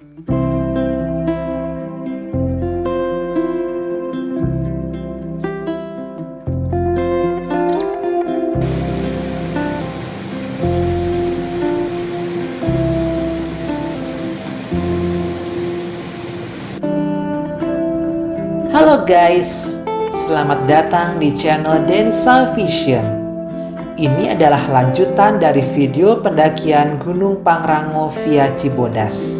Halo guys, selamat datang di channel Densa Vision. Ini adalah lanjutan dari video pendakian Gunung Pangrango via Cibodas.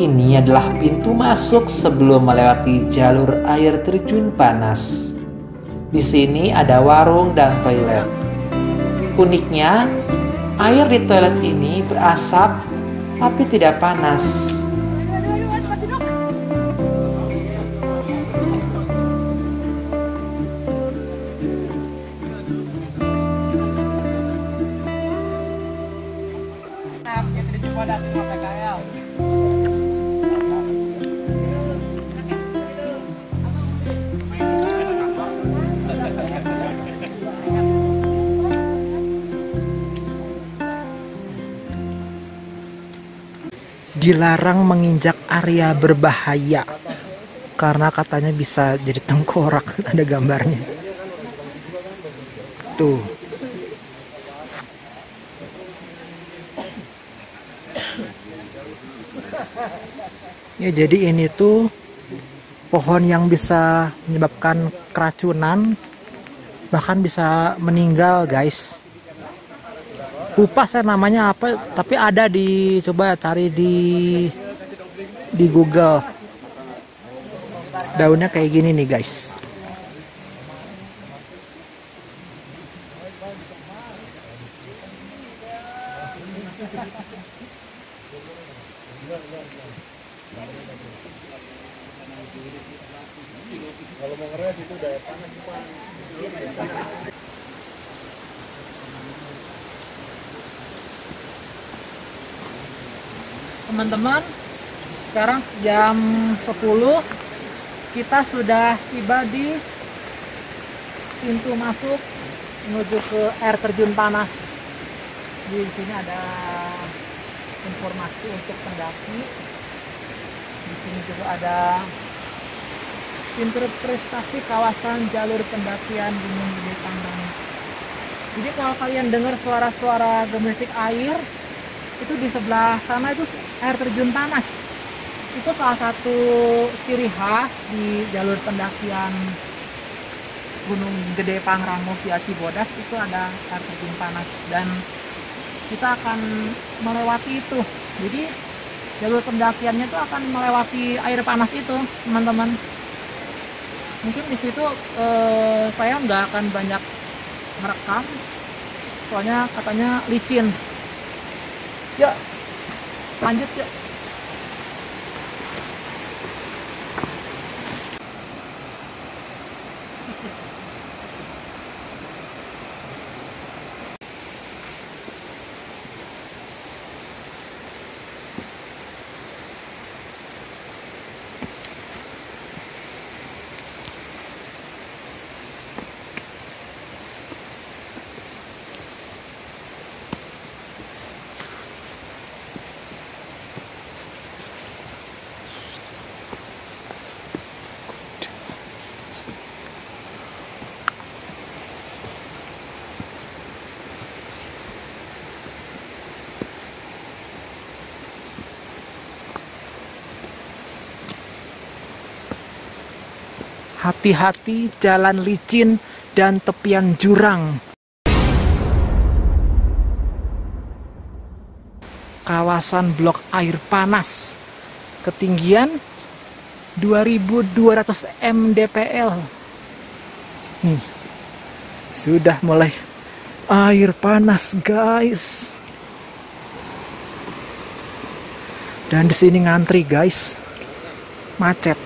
Ini adalah pintu masuk sebelum melewati jalur air terjun panas. Di sini ada warung dan toilet. Uniknya, air di toilet ini berasap tapi tidak panas. Dilarang menginjak area berbahaya. Karena katanya bisa jadi tengkorak ada gambarnya. Tuh. Ya jadi ini tuh pohon yang bisa menyebabkan keracunan bahkan bisa meninggal guys lupa saya namanya apa tapi ada di coba cari di di Google. Daunnya kayak gini nih guys kalau mau ngeres itu daya panas teman-teman sekarang jam 10 kita sudah tiba di pintu masuk menuju ke air terjun panas. Di sini ada informasi untuk pendaki. Di sini juga ada interpretasi kawasan jalur pendakian Gunung Gede Pangrango jadi kalau kalian dengar suara-suara gemericik air itu di sebelah sana itu air terjun panas itu salah satu ciri khas di jalur pendakian Gunung Gede Pangrango via Cibodas itu ada air terjun panas. Dan kita akan melewati itu. Jadi jalur pendakiannya itu akan melewati air panas itu teman-teman. Mungkin di situ eh, saya nggak akan banyak merekam. Soalnya katanya licin. Yuk lanjut yuk Hati-hati jalan licin dan tepian jurang. Kawasan blok air panas. Ketinggian 2200 mdpl. Nih. Sudah mulai air panas, guys. dan di sini ngantri guys macet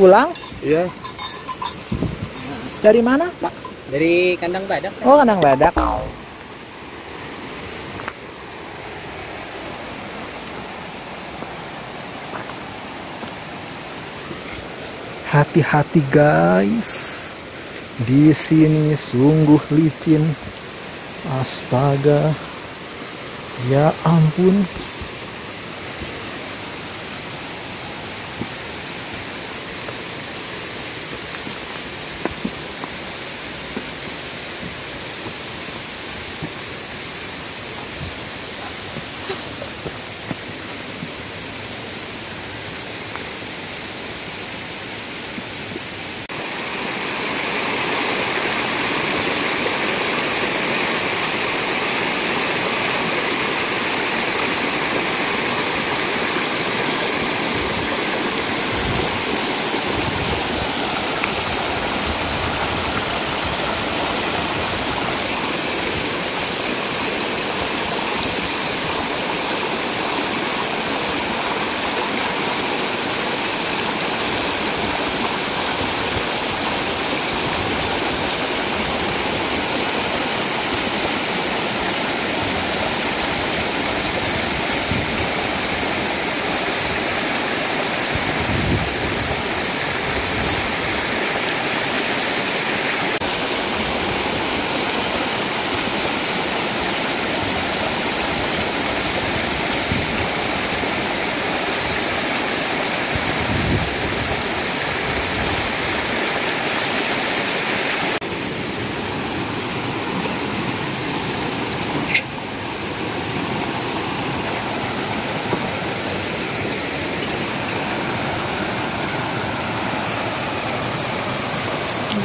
pulang? Iya. dari mana pak? Dari kandang badak. oh kandang badak. Hati-hati guys. Di sini sungguh licin. Astaga. Ya ampun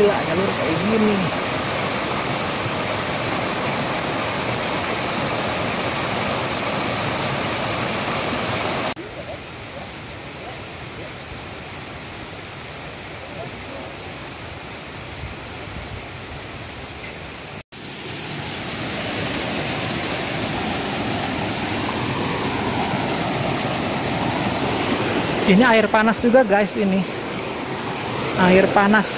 gila jalur kayak gini. Ini air panas juga guys ini. Air panas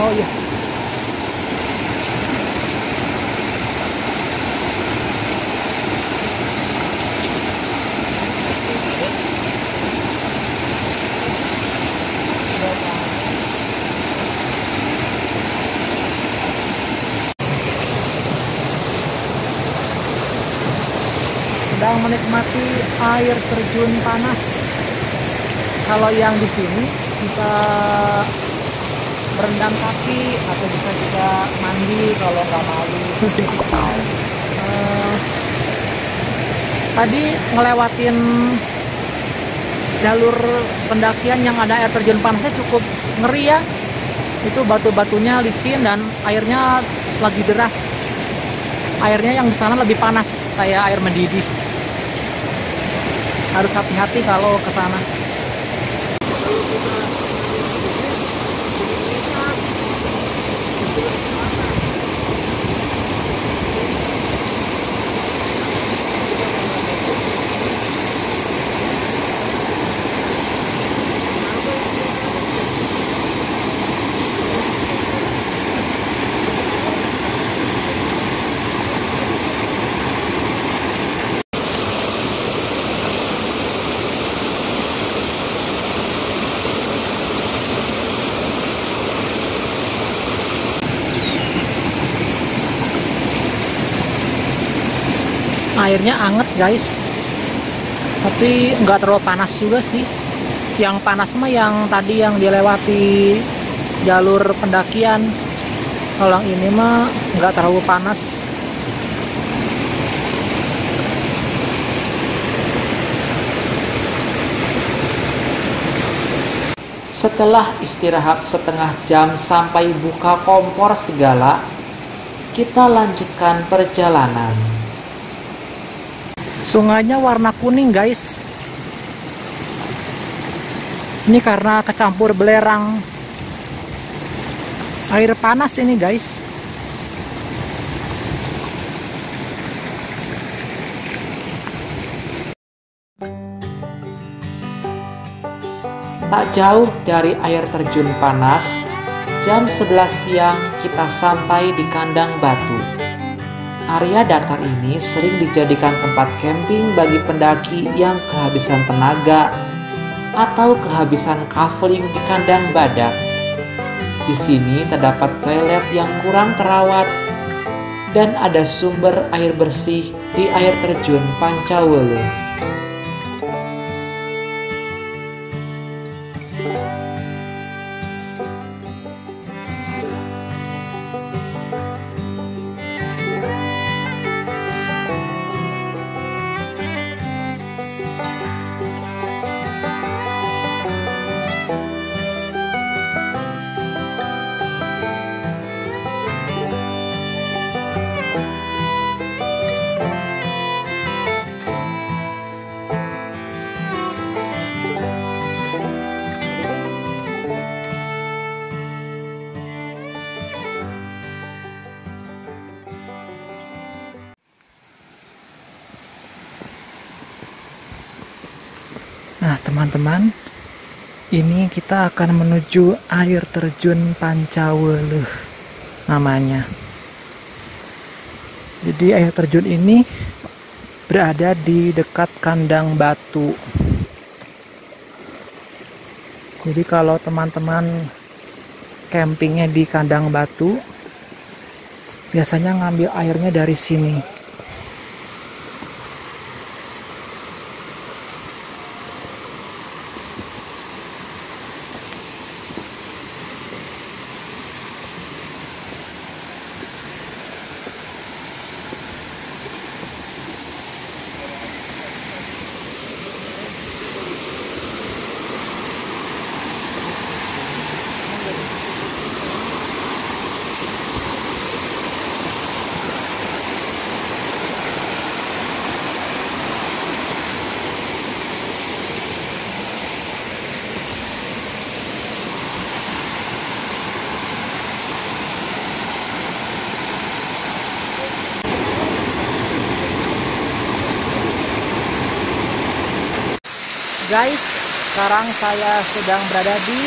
Oh iya. Sedang menikmati air terjun panas. Kalau yang di sini bisa berendam kaki atau bisa juga mandi kalau nggak malu. Eh, tadi ngelewatin jalur pendakian yang ada air terjun panasnya cukup ngeri ya. Itu batu-batunya licin dan airnya lagi deras. Airnya yang di sana lebih panas kayak air mendidih. Harus hati-hati kalau ke sana. Airnya anget guys. Tapi nggak terlalu panas juga sih. Yang panas mah yang tadi yang dilewati jalur pendakian. Kalau ini mah nggak terlalu panas. Setelah istirahat setengah jam sampai buka kompor segala, kita lanjutkan perjalanan. Sungainya warna kuning, guys. Ini karena kecampur belerang air panas ini, guys. Tak jauh dari air terjun panas, jam 11 siang kita sampai di kandang batu. Area datar ini sering dijadikan tempat camping bagi pendaki yang kehabisan tenaga atau kehabisan kafling di kandang badak. Di sini terdapat toilet yang kurang terawat dan ada sumber air bersih di air terjun Pancawele. Nah, teman-teman, ini kita akan menuju air terjun Pancaweleh namanya. Jadi air terjun ini berada di dekat kandang batu. Jadi kalau teman-teman campingnya di kandang batu, biasanya ngambil airnya dari sini. Guys sekarang saya sedang berada di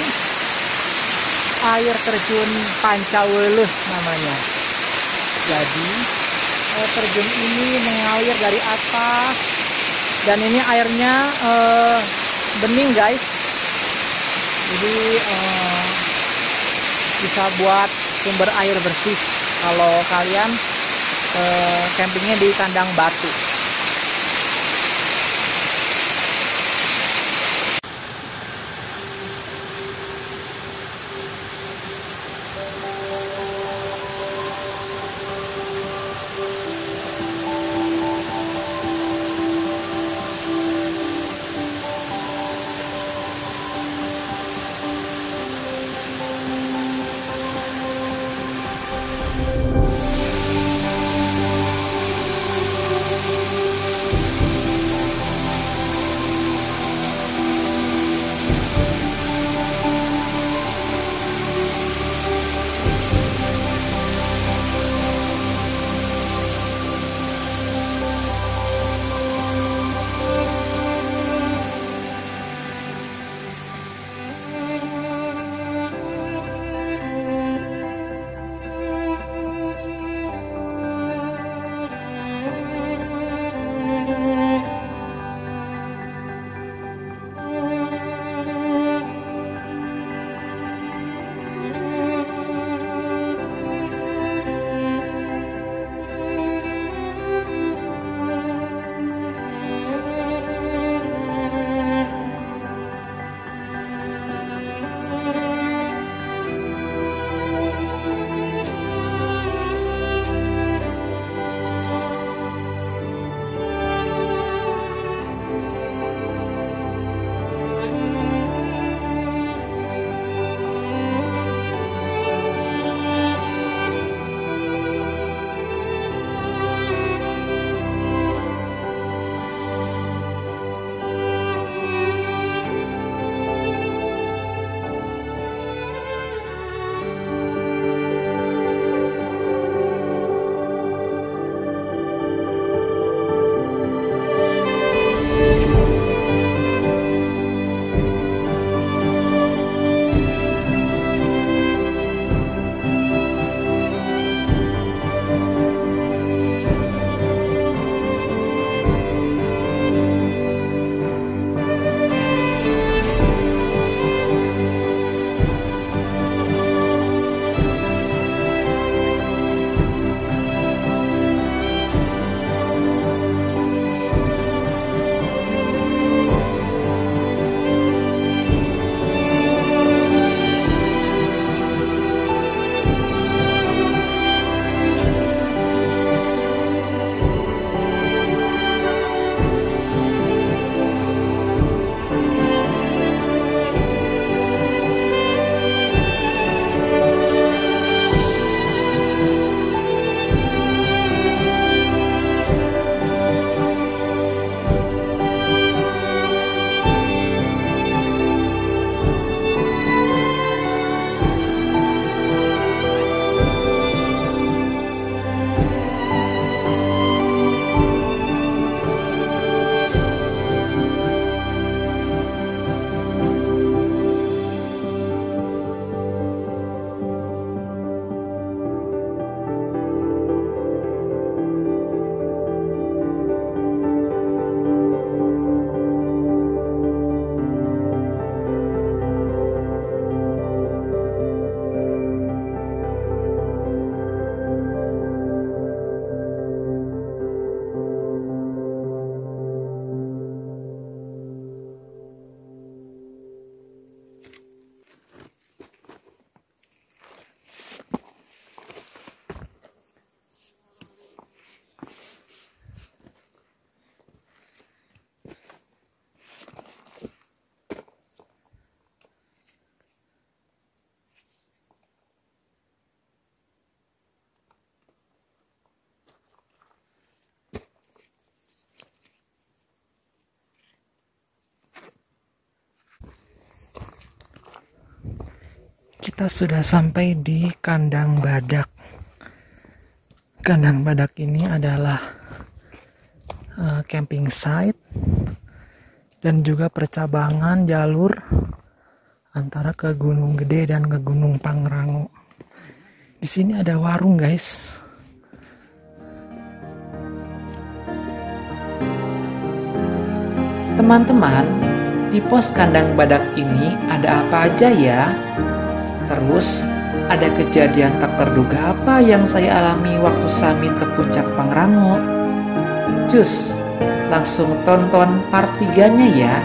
air terjun Pancaweleh namanya. Jadi air terjun ini mengalir dari atas dan ini airnya eh, bening guys. Jadi eh, bisa buat sumber air bersih kalau kalian eh, campingnya di kandang batu kita sudah sampai di kandang badak. Kandang badak ini adalah uh, camping site dan juga percabangan jalur antara ke Gunung Gede dan ke Gunung Pangrango. Di sini ada warung, guys. Teman-teman, di pos kandang badak ini ada apa aja ya? Terus, ada kejadian tak terduga apa yang saya alami waktu summit ke puncak Pangrango? Cus, langsung tonton part 3-nya ya,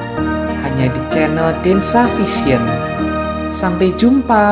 hanya di channel Densa Vision. Sampai jumpa.